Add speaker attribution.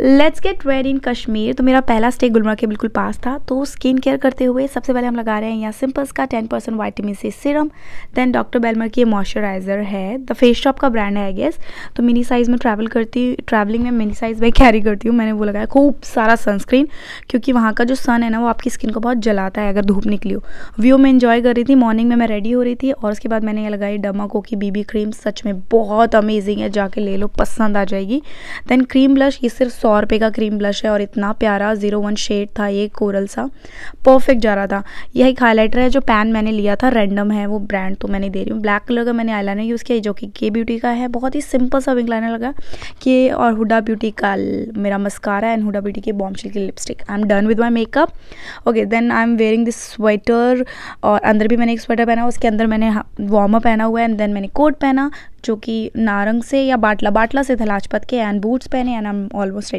Speaker 1: Let's get ready in Kashmir तो मेरा पहला स्टे गुलमर्ग के बिल्कुल पास था। तो स्किन केयर करते हुए सबसे पहले हम लगा रहे हैं यहाँ सिंपल्स का ten percent vitamin C serum then doctor Belmar की मॉइस्चराइज़र है। द फेस शॉप का ब्रांड है आई गेस तो मिनी साइज़ में ट्रैवल करती हूँ ट्रैवलिंग में मिनी साइज़ में कैरी करती हूँ। मैंने वो लगाया खूब सारा सनस्क्रीन क्योंकि वहाँ का जो सन है ना, वो आपकी स्किन को बहुत जलाता है अगर धूप निकली हो। व्यू में इन्जॉय कर रही थी मॉर्निंग में मैं रेडी हो रही थी, और उसके बाद मैंने ये लगाई डमाको की बीबी क्रीम सच में बहुत अमेजिंग है, जाके ले लो, पसंद आ जाएगी। देन क्रीम ब्लश ये सिर्फ़ सौ रुपये का क्रीम ब्लश है और इतना प्यारा ज़ीरो वन शेड था, ये कोरल सा। परफेक्ट जा रहा था। यह हाईलाइटर है जो पैन मैंने लिया था रैंडम है, वो ब्रांड तो मैंने दे रही हूँ। ब्लैक कलर का मैंने आईलाइनर यूज़ किया जो कि के ब्यूटी का है। बहुत ही सिंपल सा विंग लाइनर लगा कि और हुडा ब्यूटी का मेरा मस्कारा एंड हुडा ब्यूटी की बॉम्बशिल की lipstick I am done with my makeup okay then I am wearing this sweater और अंदर भी मैंने एक स्वेटर पहना, उसके अंदर मैंने वार्मअप पहना हुआ है एंड देन मैंने कोट पहना, जो कि नारंग से या बाटला बाटला से था, लाजपत के एंड बूट्स पहने एंड आई एम ऑलमोस्ट